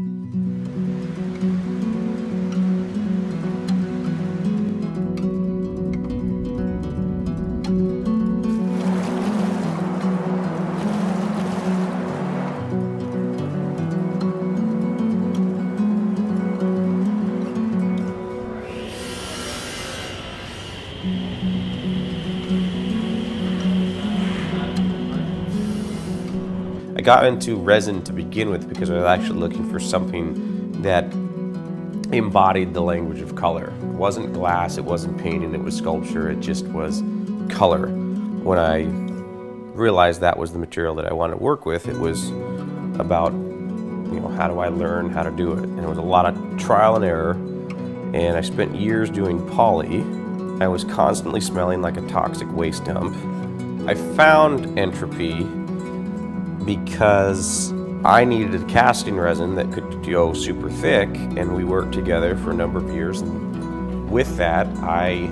I got into resin to begin with because I was actually looking for something that embodied the language of color. It wasn't glass, it wasn't painting, it was sculpture, it just was color. When I realized that was the material that I wanted to work with, it was about, you know, how do I learn how to do it? And it was a lot of trial and error. And I spent years doing poly. I was constantly smelling like a toxic waste dump. I found entropy because I needed a casting resin that could go super thick, and we worked together for a number of years. And with that, I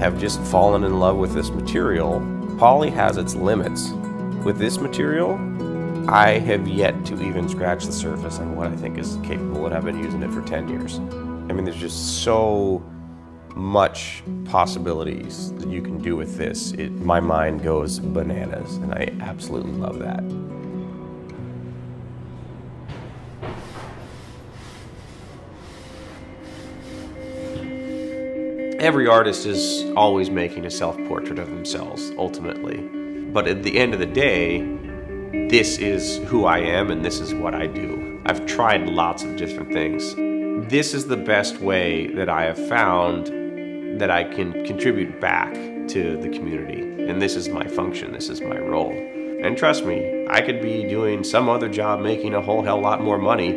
have just fallen in love with this material. Poly has its limits. With this material, I have yet to even scratch the surface on what I think is capable, and I've been using it for 10 years. I mean, there's just so much possibilities that you can do with this. It, my mind goes bananas, and I absolutely love that. Every artist is always making a self-portrait of themselves, ultimately. But at the end of the day, this is who I am and this is what I do. I've tried lots of different things. This is the best way that I have found that I can contribute back to the community. And this is my function, this is my role. And trust me, I could be doing some other job making a whole hell lot more money,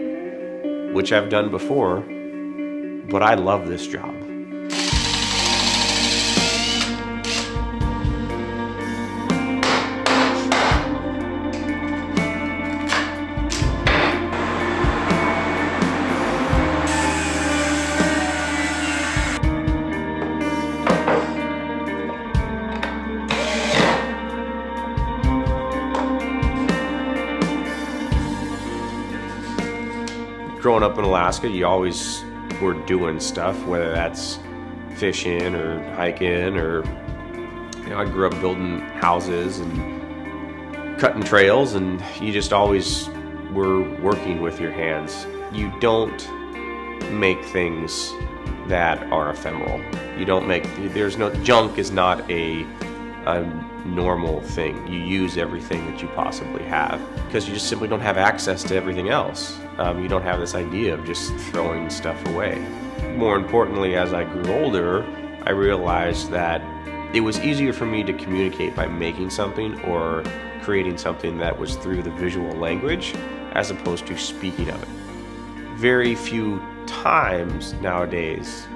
which I've done before, but I love this job. Growing up in Alaska, you always were doing stuff, whether that's fishing or hiking or, you know, I grew up building houses and cutting trails and you just always were working with your hands. You don't make things that are ephemeral. You don't make, there's no, junk is not a, a normal thing. You use everything that you possibly have because you just simply don't have access to everything else. Um, you don't have this idea of just throwing stuff away. More importantly, as I grew older, I realized that it was easier for me to communicate by making something or creating something that was through the visual language as opposed to speaking of it. Very few times nowadays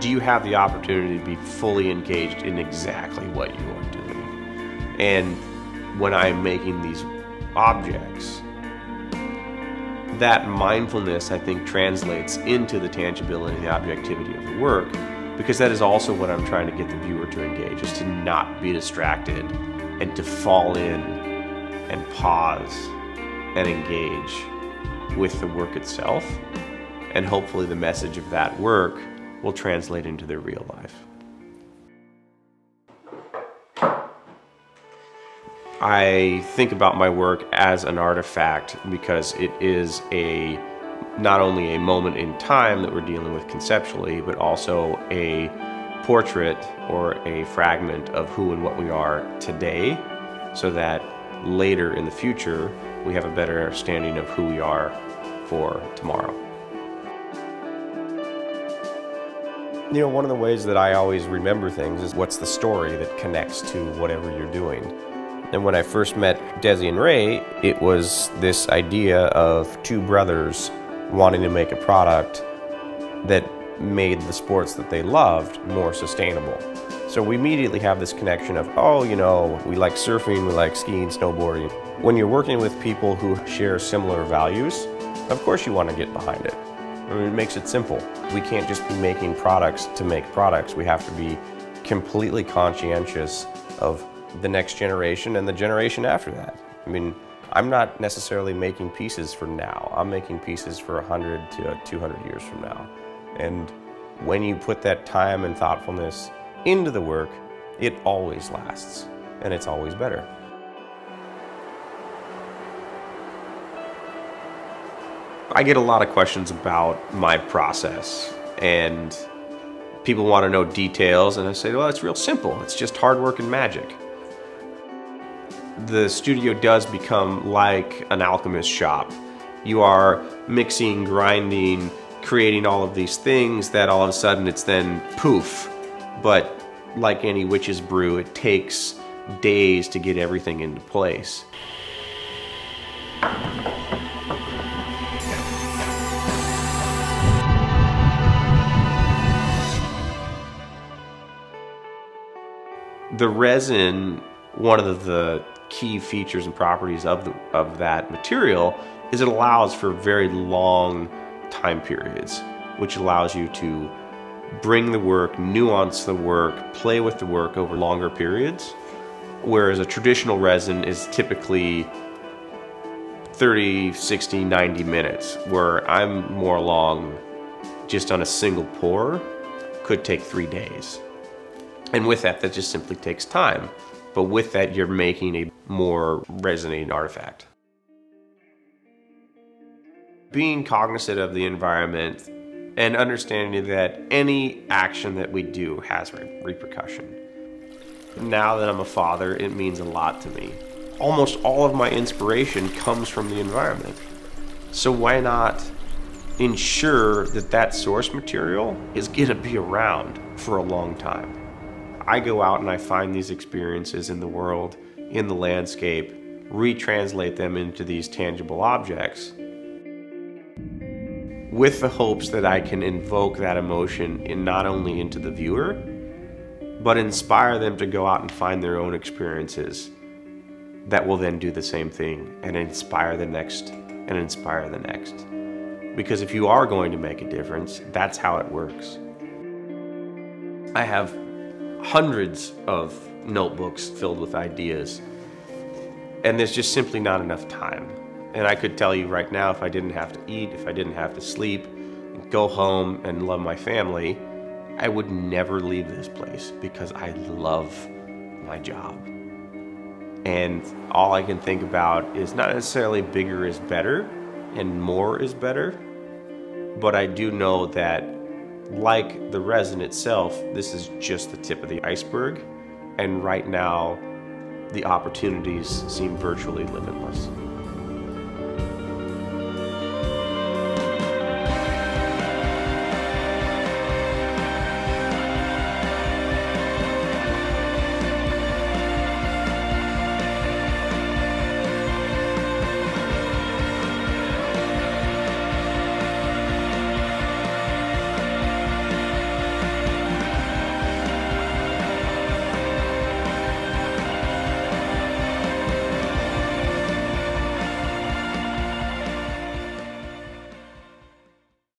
do you have the opportunity to be fully engaged in exactly what you are doing. And when I'm making these objects, that mindfulness, I think, translates into the tangibility and the objectivity of the work because that is also what I'm trying to get the viewer to engage, is to not be distracted and to fall in and pause and engage with the work itself. And hopefully the message of that work will translate into their real life. I think about my work as an artifact because it is a not only a moment in time that we're dealing with conceptually, but also a portrait or a fragment of who and what we are today so that later in the future we have a better understanding of who we are for tomorrow. You know, one of the ways that I always remember things is what's the story that connects to whatever you're doing. And when I first met Desi and Ray, it was this idea of two brothers wanting to make a product that made the sports that they loved more sustainable. So we immediately have this connection of, oh, you know, we like surfing, we like skiing, snowboarding. When you're working with people who share similar values, of course you want to get behind it. I mean, it makes it simple. We can't just be making products to make products. We have to be completely conscientious of the next generation and the generation after that. I mean, I'm not necessarily making pieces for now. I'm making pieces for 100 to 200 years from now. And when you put that time and thoughtfulness into the work, it always lasts and it's always better. I get a lot of questions about my process and people want to know details and I say, well, it's real simple. It's just hard work and magic. The studio does become like an alchemist shop. You are mixing, grinding, creating all of these things that all of a sudden it's then poof. But like any witch's brew, it takes days to get everything into place. The resin, one of the key features and properties of, the, of that material is it allows for very long time periods, which allows you to bring the work, nuance the work, play with the work over longer periods. Whereas a traditional resin is typically 30, 60, 90 minutes, where I'm more along just on a single pour could take three days. And with that, that just simply takes time. But with that, you're making a more resonating artifact. Being cognizant of the environment and understanding that any action that we do has re repercussion. Now that I'm a father, it means a lot to me. Almost all of my inspiration comes from the environment. So why not ensure that that source material is going to be around for a long time? I go out and I find these experiences in the world, in the landscape, retranslate them into these tangible objects, with the hopes that I can invoke that emotion in not only into the viewer, but inspire them to go out and find their own experiences that will then do the same thing and inspire the next and inspire the next. Because if you are going to make a difference, that's how it works. I have hundreds of notebooks filled with ideas, and there's just simply not enough time. And I could tell you right now, if I didn't have to eat, if I didn't have to sleep, go home and love my family, I would never leave this place because I love my job. And all I can think about is not necessarily bigger is better and more is better, but I do know that like the resin itself, this is just the tip of the iceberg. And right now, the opportunities seem virtually limitless.